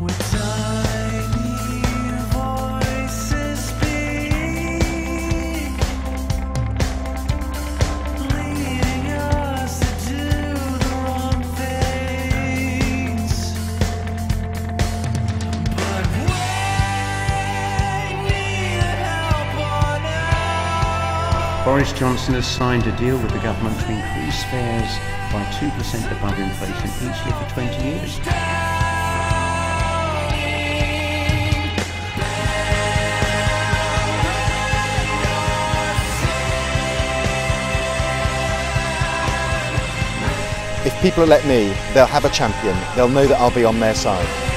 Boris Johnson has signed a deal with the government to increase fares by 2% above inflation each year for 20 years. If people elect me, they'll have a champion. They'll know that I'll be on their side.